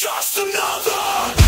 Just another!